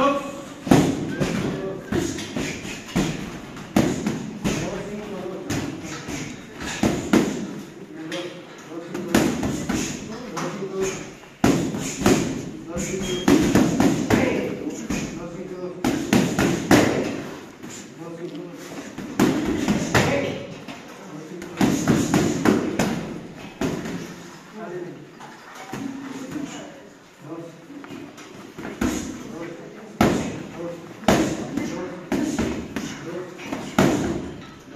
Vamos.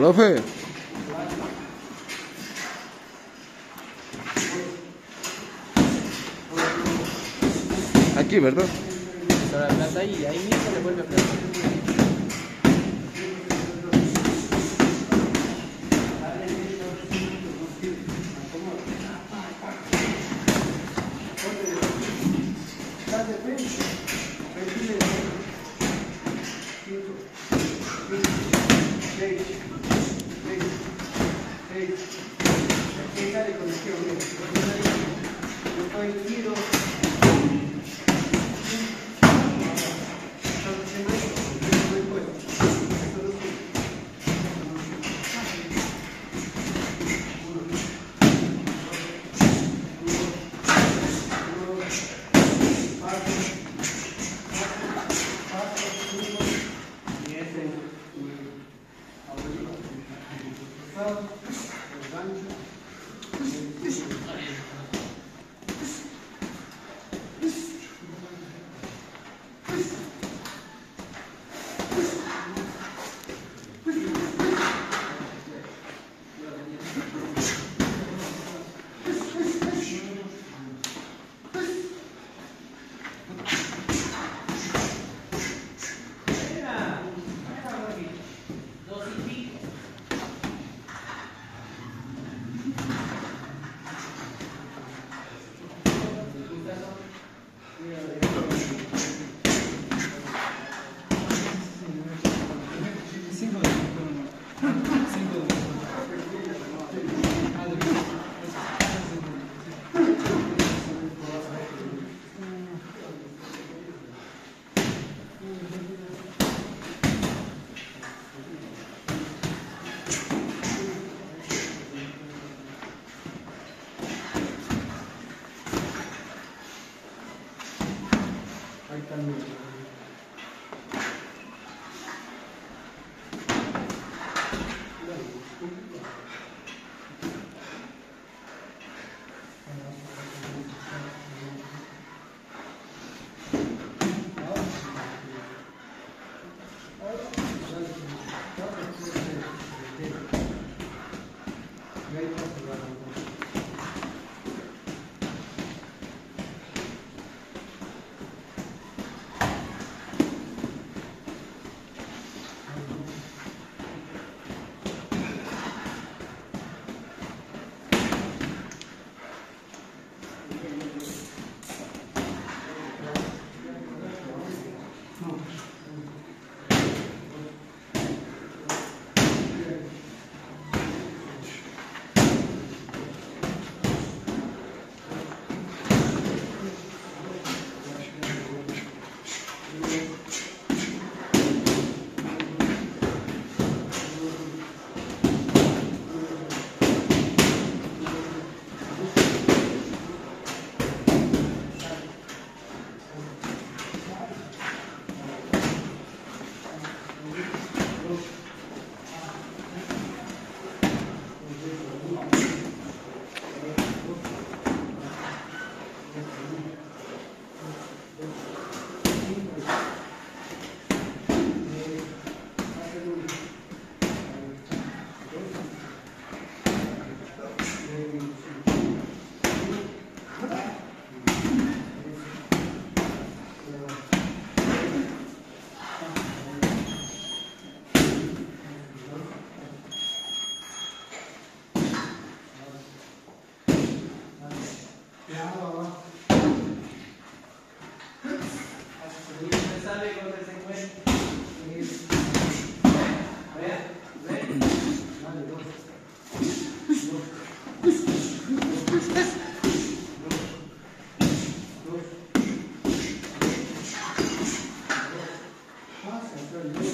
Profe. Aquí, ¿verdad? Sobre la ahí mismo le vuelve a plantar. Thank you. derecha, tarjeta de conexión, no 三 sabe cuando se encuentra. Thank you.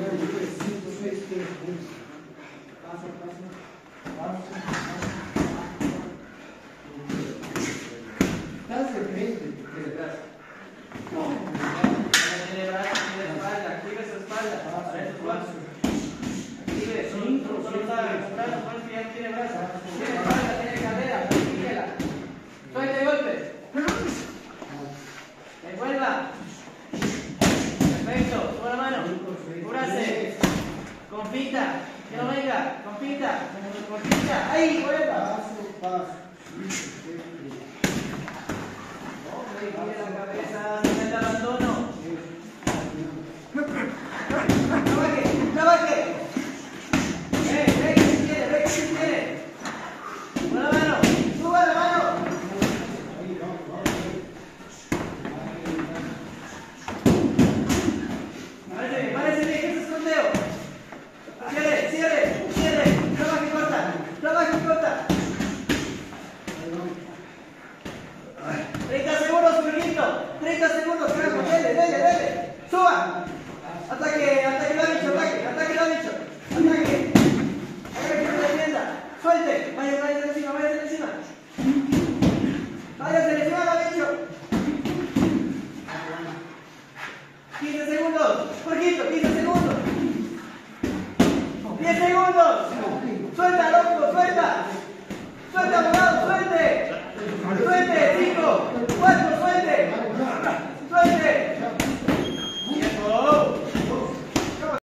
Amanhã, dia 5, 6 terços. Passa, passa, passa, passa. Está surpreso, querido? Gracias. Pass, Schmied, Schmied. 15 segundos. Jorgito, 15 segundos. 10 segundos. Suelta, loco, suelta. Suelta, abogado, suelte. Suelte, 5.